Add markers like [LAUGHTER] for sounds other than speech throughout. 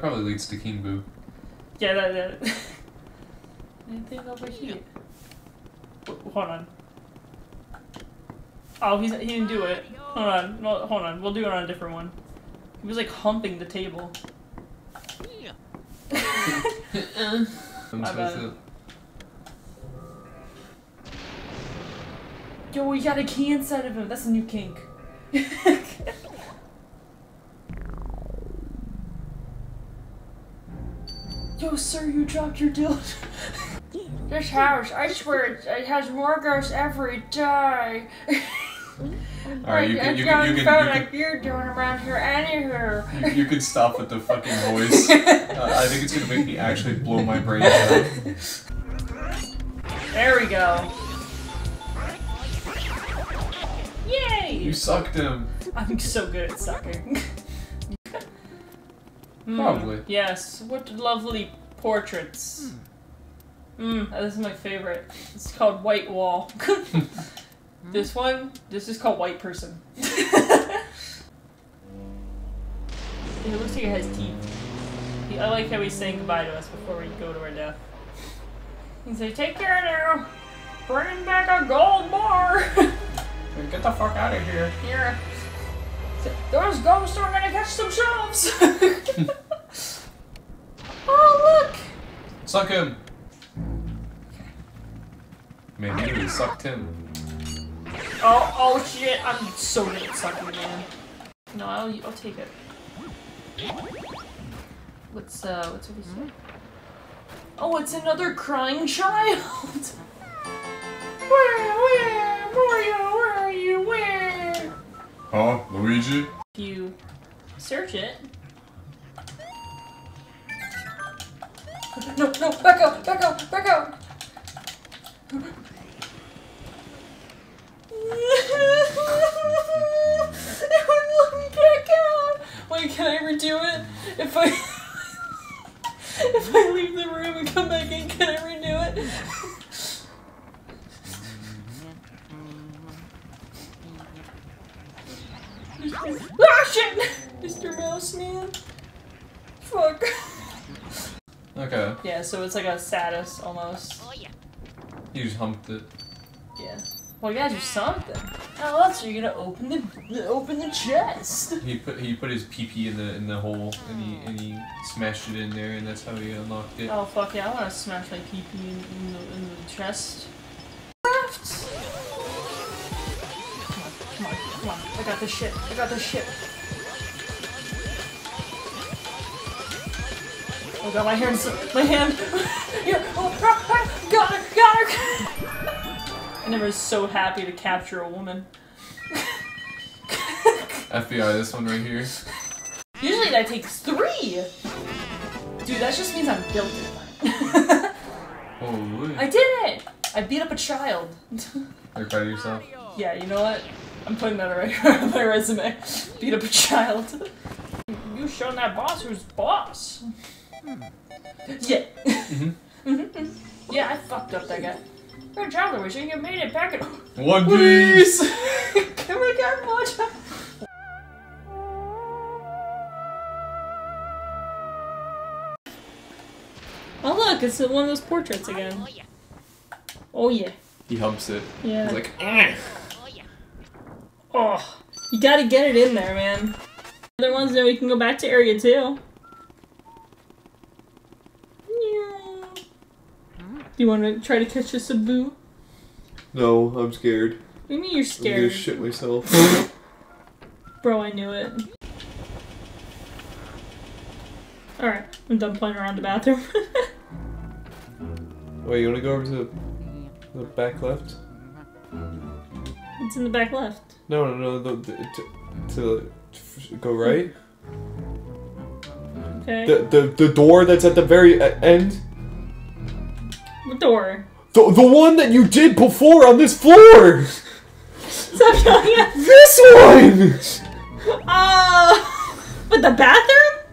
that. That probably leads to King Boo. Yeah, that. that. [LAUGHS] Anything over here? W- Hold on. Oh, he's, he didn't do it. Hold on. No, hold on. We'll do it on a different one. He was like humping the table. I'm [LAUGHS] My supposed to- Yo, we got a key inside of him. That's a new kink. [LAUGHS] sir, you dropped your dildo. [LAUGHS] this house, I swear, it, it has more ghosts every day. [LAUGHS] Alright, you can, you can, you not can, felt you like you're doing around here anywho. can, you can stop with the fucking voice. [LAUGHS] Uh, I think it's gonna make me actually blow my brains out. There we go. Yay! You sucked him. I'm so good at sucking. Mm, Probably. Yes. What lovely portraits. Mm, this is my favorite. It's called White Wall. [LAUGHS] [LAUGHS] this one, this is called White Person. [LAUGHS] it looks like it has teeth. I like how he's saying goodbye to us before we go to our death. He's like, take care now. Bring back a gold bar. Get the fuck out of here. Here. Those ghosts are gonna catch some themselves! oh, look! Suck him. Man, you really sucked him. Oh, oh shit, I'm so good at sucking, man. No, I'll, I'll take it. What's, uh, what's what he say? Oh, it's another crying child! [LAUGHS] where, where, Mario, where are you, where? Huh, Luigi? If you search it. No, no, back out, back out, back out! it wouldn't let me back out! Wait, can I redo it? If I [LAUGHS] if I leave the room and come back in, can I redo it? [LAUGHS] ah shit! Mr. Mouse Man. Fuck. Okay, Yeah, so it's like a status almost. Oh, you just humped it. Yeah. Well, you gotta do something. How else are you gonna open the open the chest? [LAUGHS] He put he put his PP in the in the hole and he and he smashed it in there and that's how he unlocked it. Oh fuck yeah! I wanna smash my pee pee in, in, the, in the chest. Left. Come on, come on, come on! I got this shit. I got this shit. Oh god, my hand's my hand. [LAUGHS] Here, oh, ah, ah, got her, got her. I never was so happy to capture a woman. [LAUGHS] FBI, this one right here. Usually that takes three. Dude, that just means I'm built different. [LAUGHS] Holy. I did it! I beat up a child. You're you proud of yourself? yeah, you know what? I'm putting that right on my resume. Beat up a child. You shown that boss who's boss. Yeah. Mhm. yeah, I fucked up that guy. Good job, Luigi. You made it back in. One piece! [LAUGHS] Can we get much? Oh look, it's one of those portraits again. Oh yeah. He humps it. Yeah. He's like, eh. Oh, you gotta get it in there, man. Other ones, then we can go back to area two. Yeah. Do you want to try to catch a Sabu? No, I'm scared. What do you mean you're scared? shit myself. [LAUGHS] Bro, I knew it. Alright, I'm done playing around the bathroom. [LAUGHS] Wait, you wanna go over to the back left? it's in the back left. No, no, no, the, the, to, to, to go right. Okay. The, the the door that's at the very end. What door? The the one that you did before on this floor. Stop yelling at This one. Ah! But the bathroom?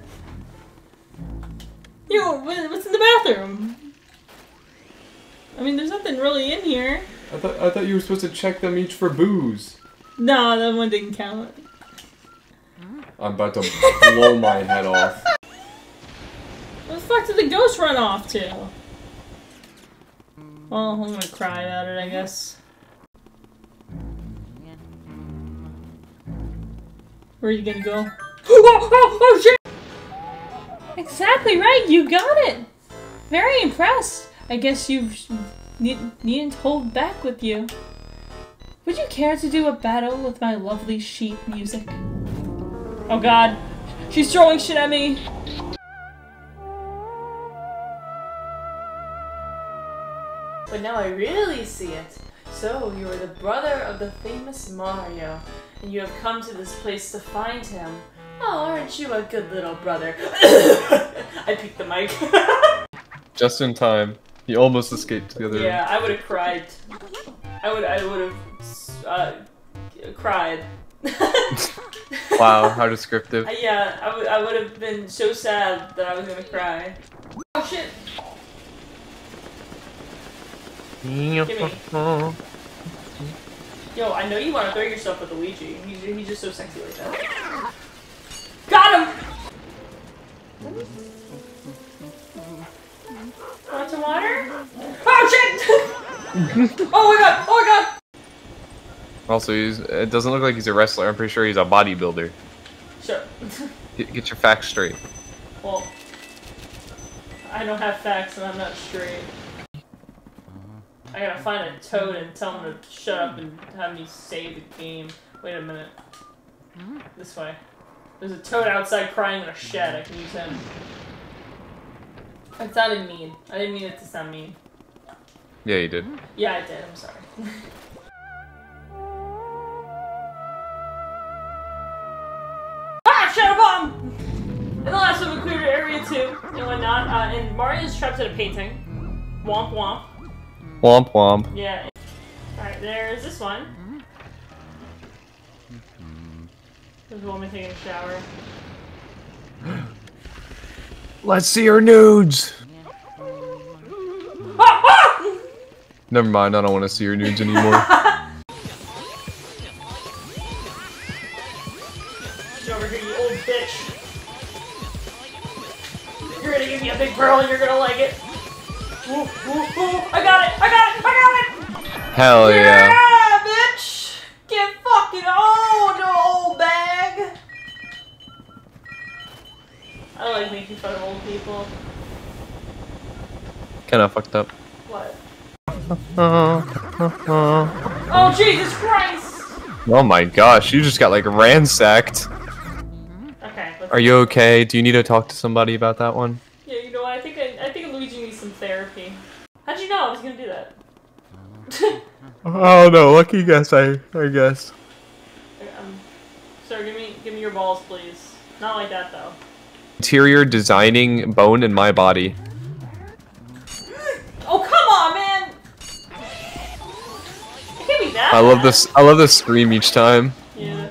Yo, what- what's in the bathroom? I mean, there's nothing really in here. I thought I thought you were supposed to check them each for Boos. No, that one didn't count. I'm about to blow my head off. Where the fuck did the ghost run off to? Well, I'm gonna cry about it, I guess. Where are you gonna go? oh, [GASPS] oh, oh shit! Exactly right, you got it! Very impressed. I guess you need, needn't hold back with you. Would you care to do a battle with my lovely sheep music? Oh god. She's throwing shit at me! But now I really see it. So, you are the brother of the famous Mario, and you have come to this place to find him. Oh, aren't you a good little brother? [COUGHS] I picked the mic. [LAUGHS] Just in time. He almost escaped the other. yeah, I would have cried. I would. I would have uh, cried. [LAUGHS] Wow, how descriptive. [LAUGHS] Yeah, I would. I would have been so sad that I was gonna cry. Oh shit! Yo, I know you want to throw yourself at Luigi. He's, he's just so sexy like that. Got him! Want some water? Oh shit! [LAUGHS] oh my god! Oh my god! Also, he's, it doesn't look like he's a wrestler. I'm pretty sure he's a bodybuilder. Sure. Get, get your facts straight. well, I don't have facts and I'm not straight. I gotta find a toad and tell him to shut up and have me save the game. Wait a minute. This way. There's a toad outside crying in a shed. I can use him. It sounded mean. I didn't mean it to sound mean. Yeah, you did. Yeah, I did. I'm sorry. [LAUGHS] ah, shadow bomb! And the last one we cleared area two and whatnot. Uh, and Mario's trapped in a painting. Womp womp. Womp womp. Yeah. Alright, there's this one. There's a woman taking a shower. [GASPS] Let's see her nudes. [LAUGHS] Never mind, I don't want to see her nudes anymore. [LAUGHS] Hell yeah. Yeah, bitch! Get fucking owned, old bag! I like making fun of old people. Kinda fucked up. What? oh [LAUGHS] Oh, Jesus Christ! Oh my gosh, you just got like ransacked. Okay, let's Are you okay? Do you need to talk to somebody about that one? Yeah, you know what? I think I, I think Luigi needs some therapy. How'd you know I was gonna do that? Oh no, lucky guess I I guess. um, sir, give me give me your balls, please. Not like that though. Interior designing bone in my body. Oh come on, man! It can't be that. I love this I love this scream each time. Yeah.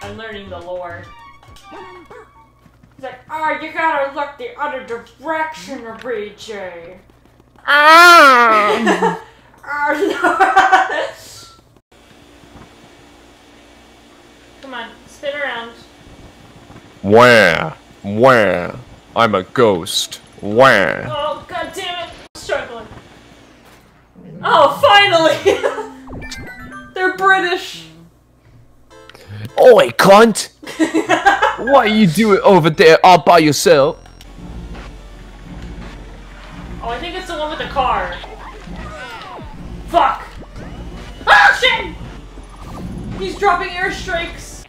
I'm learning the lore. He's like, oh, you gotta look the other direction, BJ. Ah! [LAUGHS] Come on, spin around. Wah, wah. I'm a ghost. Wah. Oh, god damn it! I'm struggling. Oh, finally! [LAUGHS] They're British! Oi, cunt! what are you doing over there all by yourself? Oh, I think it's the one with the car. Fuck! Ah, shit! He's dropping airstrikes.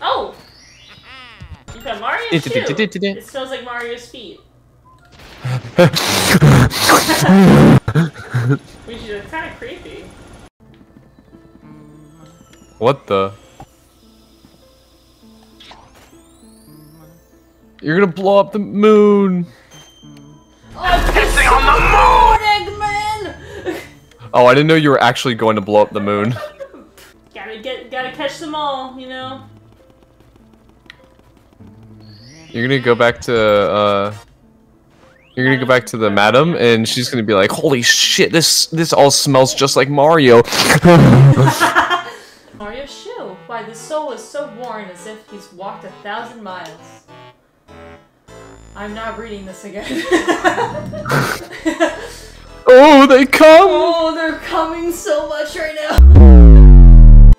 Oh! You got Mario's shoe. It smells like Mario's feet. [LAUGHS] Which is kind of creepy. What the? You're gonna blow up the moon! Oh, on the moon, Eggman! Oh, I didn't know you were actually going to blow up the moon. [LAUGHS] gotta get, gotta catch them all, you know. You're gonna go back to, uh... You're gonna go back to the madam, and she's gonna be like, Holy shit, this this all smells just like Mario. [LAUGHS] Mario a shoe. Why, the sole is so worn as if he's walked a thousand miles. I'm not reading this again. [LAUGHS] Oh, they come! oh, they're coming so much right now.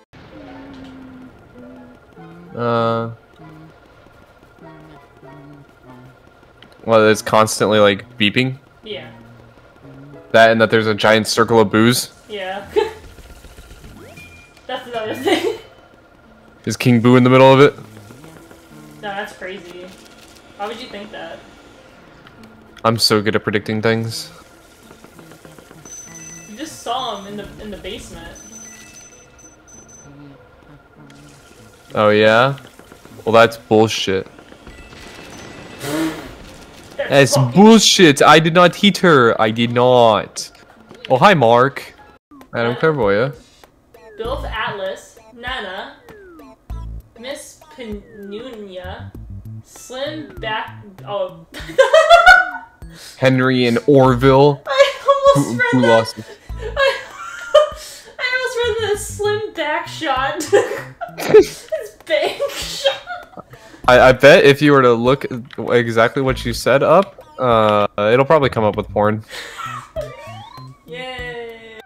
Uh. Well, it's constantly like beeping. Yeah, That and that there's a giant circle of Boos. yeah. [LAUGHS] That's another thing. Is King Boo in the middle of it? I'm so good at predicting things. You just saw him in the in the basement. Oh yeah? Well, that's bullshit. That's That's bullshit. I did not hit her. I did not. Oh, hi, Mark. Adam Clairvoya. Bilf Atlas, Nana, Miss Petunia, Slim Back. Oh. [LAUGHS] Henry and Orville. [LAUGHS] I almost Who, read who that. lost? I, [LAUGHS] I almost read the slim back shot. [LAUGHS] His bank shot. I, I bet if you were to look exactly what you said up, uh, it'll probably come up with porn. Yay.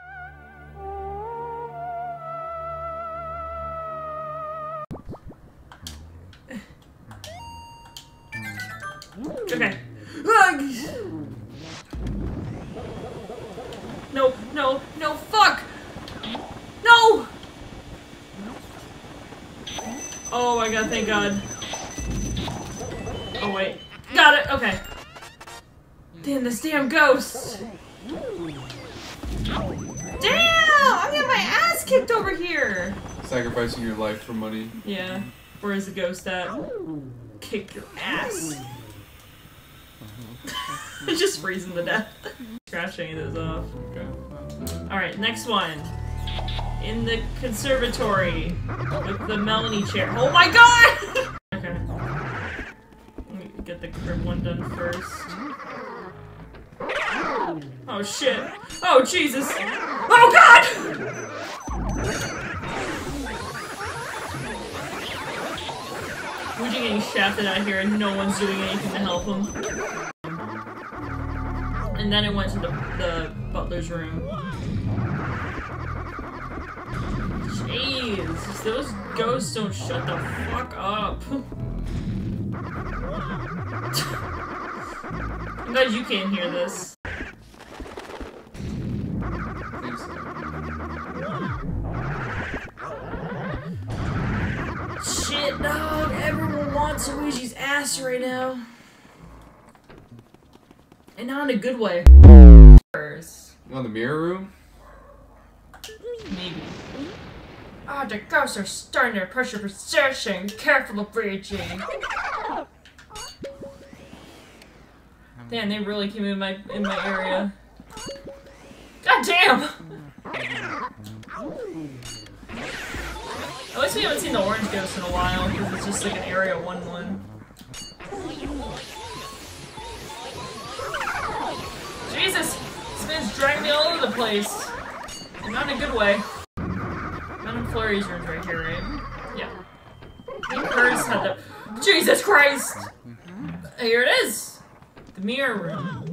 Okay. No, no, no, fuck! No! Oh my god, thank god. Oh wait. Got it, okay. Damn, this damn ghost! Damn! I got my ass kicked over here! Sacrificing your life for money. Yeah. Where's the ghost at? Kick your ass. [LAUGHS] Just freezing to death. Scratch any of those off. Okay. Alright, next one. In the conservatory with the Melanie chair. Oh my god! [LAUGHS] okay. Let me get the crib one done first. Oh shit. Oh Jesus. Oh god! We're getting shafted out here and no one's doing anything to help him. And then it went to the, the butler's room. Jeez, those ghosts don't shut the fuck up. [LAUGHS] I'm glad you can't hear this. Shit, dog. Everyone wants Luigi's ass right now. And not in a good way. First, On the mirror room? Maybe. Ah, the ghosts are starting their pressure possession. Careful of breaching. Damn, they really came in my in my area. God damn! At least we haven't seen the orange ghost in a while, because it's just like an area 1-1. Jesus! This man's dragging me all over the place. And not in a good way. Madame Flurry's room's right here, right? Yeah. Hers had the- Jesus Christ! Mm-hmm. Here it is! The mirror room.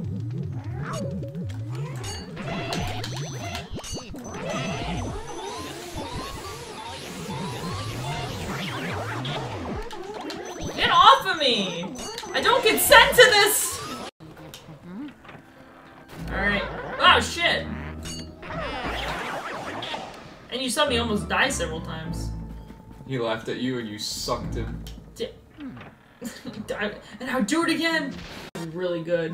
Get off of me! I don't consent to this! You saw me almost die several times. He laughed at you and you sucked him. [LAUGHS] And I'll do it again! Really good.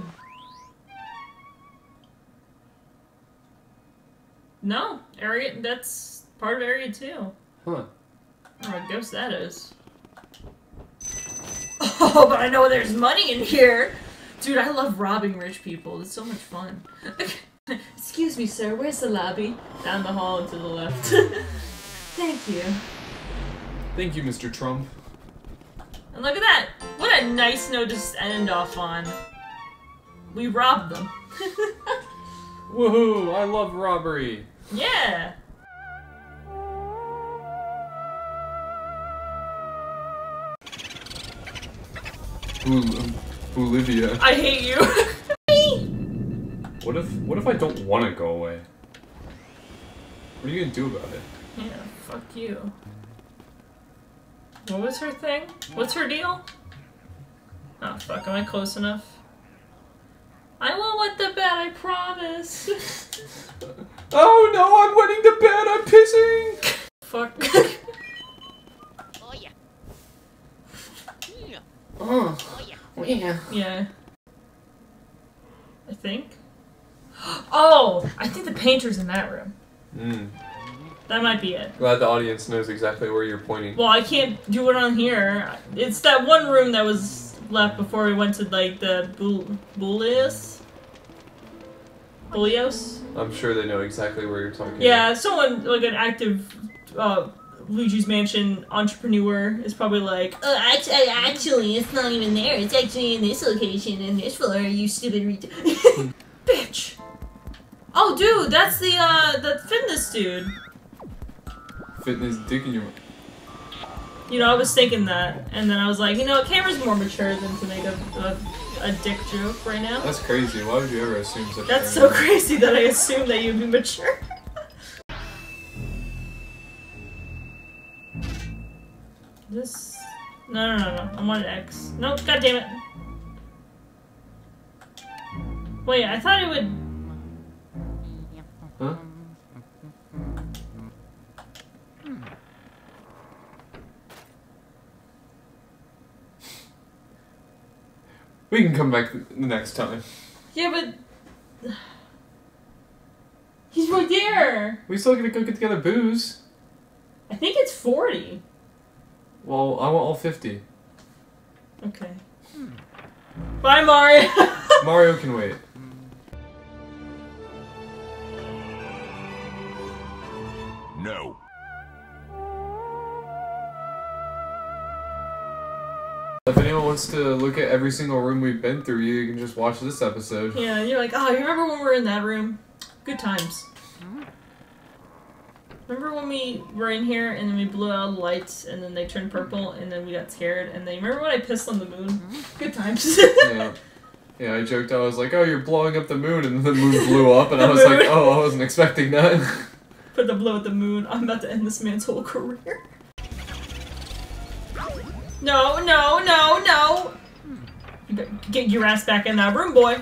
No, area, that's part of area 2. Huh. Oh, I what ghost that is. Oh, but I know there's money in here! Dude, I love robbing rich people. It's so much fun. [LAUGHS] Excuse me, sir, where's the lobby? Down the hall and to the left. [LAUGHS] Thank you. Thank you, Mr. Trump. And look at that! What a nice note to end off on. We robbed them. [LAUGHS] Woohoo! I love robbery! Yeah! Bolivia. I hate you. [LAUGHS] What if what if I don't want to go away? What are you gonna do about it? yeah, fuck you. What was her thing? What's her deal? Oh fuck, am I close enough? I won't wet the bed, I promise. [LAUGHS] Oh no, I'm wetting the bed. I'm pissing. fuck. [LAUGHS] Oh yeah. Yeah. Oh, Oh yeah. yeah. yeah. I think. Oh, I think the painter's in that room. Mm. That might be it. Glad the audience knows exactly where you're pointing. Well, I can't do it on here. It's that one room that was left before we went to like the Bul- Bulios. Bulios? I'm sure they know exactly where you're talking. Yeah, someone like an active uh, Luigi's Mansion entrepreneur is probably like, Uh, actually, actually, it's not even there. It's actually in this location, in this floor, you stupid ret- [LAUGHS] bitch. Oh, dude, that's the uh the fitness dude. Fitness dick in your. You know, I was thinking that, and then I was like, you know, camera's more mature than to make a a, a dick joke right now. That's crazy. Why would you ever assume such? a That's so [LAUGHS] crazy that I assumed that you'd be mature. [LAUGHS] this. No, no, no, no. I'm on an X. No, god damn it. Wait, I thought it would. Huh? We can come back the next time. Yeah, but. He's right there! We still gotta go get together Boos. I think it's 40. Well, I want all 50. Okay. Bye, Mario! [LAUGHS] Mario can wait. No. If anyone wants to look at every single room we've been through, you can just watch this episode. yeah, you're like, oh, you remember when we were in that room? Good times. Remember when we were in here and then we blew out the lights and then they turned purple and then we got scared and then remember when I pissed on the moon? Good times. Yeah. Yeah, I joked, I was like, oh, you're blowing up the moon, and then the moon blew up, and I was like, [LAUGHS] oh, I wasn't expecting that. [LAUGHS] Put the blow at the moon. I'm about to end this man's whole career. No, no, no, no! Get your ass back in that room, boy.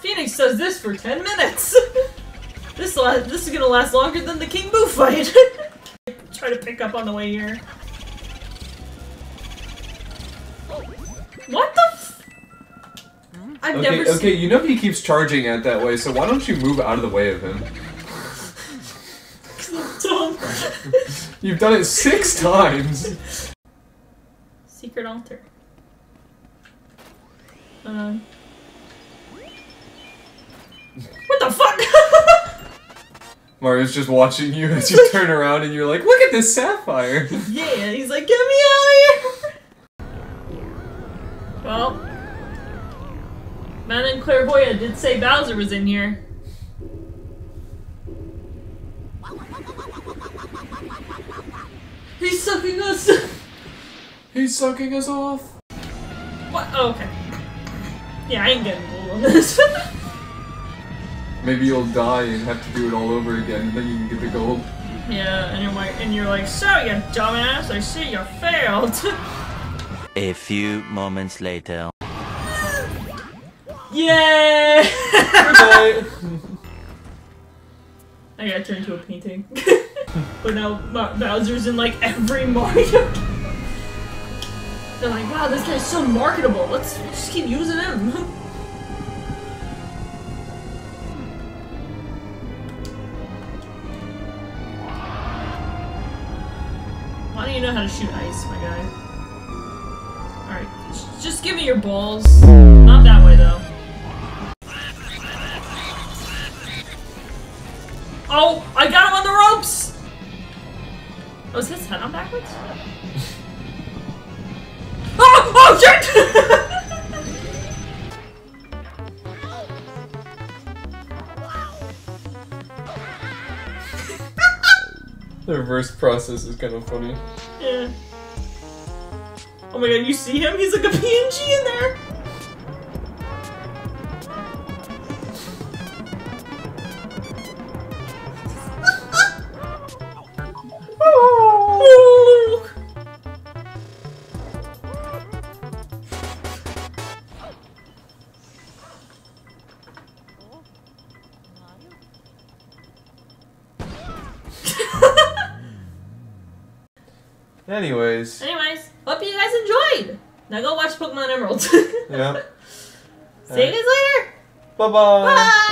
Phoenix does this for 10 minutes. [LAUGHS] this this is gonna last longer than the King Boo fight. [LAUGHS] Try to pick up on the way here. What the I've Okay, never okay, you know he keeps charging at that way, so why don't you move out of the way of him? [LAUGHS] You've done it six times! Secret altar. Um. What the fuck? [LAUGHS] Mario's just watching you as you [LAUGHS] turn around and you're like, look at this sapphire! yeah, he's like, get me out of here! Well, Madame Clairvoyant did say Bowser was in here. He's sucking us! [LAUGHS] He's sucking us off! what? Oh, okay. Yeah, I ain't getting gold on this. [LAUGHS] Maybe you'll die and have to do it all over again, and then you can get the gold. yeah, and you're like, and you're like, so you dumbass, I see you failed. [LAUGHS] A few moments later. Yay! [LAUGHS] I gotta turn into a painting. [LAUGHS] but now Bowser's in like every Mario. [LAUGHS] They're like, wow, this guy's so marketable. Let's just keep using him. Why don't you know how to shoot ice, my guy? Alright, just give me your balls. Not that way, though. Oh, oh shit! The reverse process is kind of funny. yeah. Oh my god, you see him? He's like a PNG in there. Anyways, Anyways, hope you guys enjoyed. Now go watch Pokemon Emerald. [LAUGHS] yeah. See you guys later. Bye bye. Bye.